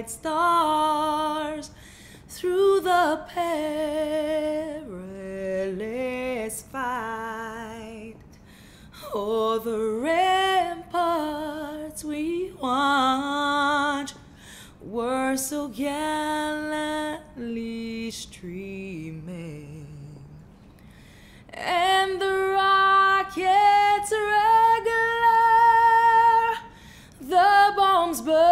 stars through the perilous fight. O'er the ramparts we watch were so gallantly streaming. And the rockets regular, the bombs bursting